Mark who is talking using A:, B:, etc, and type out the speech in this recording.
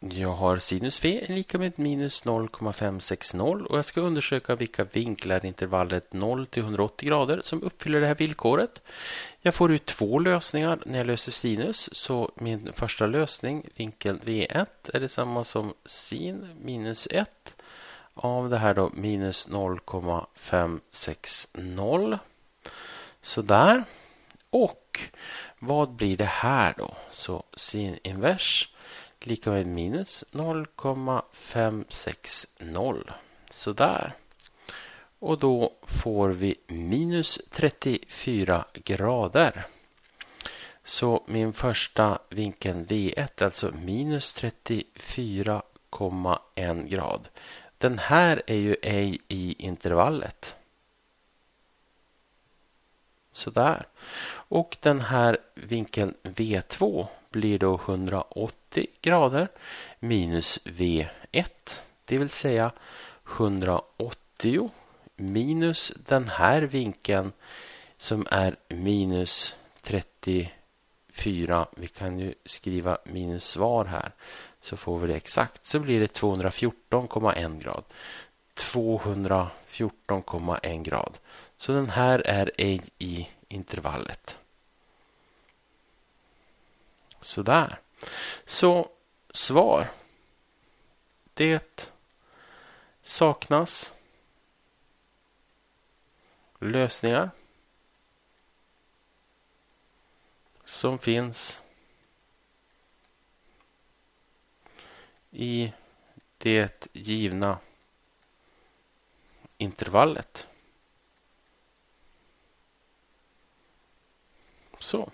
A: Jag har sinus V är lika med minus 0,560 och jag ska undersöka vilka vinklar i intervallet 0 till 180 grader som uppfyller det här villkoret. Jag får ut två lösningar när jag löser sinus, så min första lösning, vinkeln V1, är detsamma som sin minus 1 av det här då minus 0,560. Sådär. Och vad blir det här då? Så sin invers lika med minus 0,560. Sådär. Och då får vi minus 34 grader. Så min första vinkeln V1, alltså minus 34,1 grad. Den här är ju ej i intervallet. Sådär. Och den här vinkeln V2 blir då 180 grader minus V1, det vill säga 180 minus den här vinkeln som är minus 34. Vi kan ju skriva minus svar här så får vi det exakt. Så blir det 214,1 grad. 214,1 grad. Så den här är ej i intervallet. Sådär. Så svar. Det saknas lösningar som finns i det givna intervallet. Så.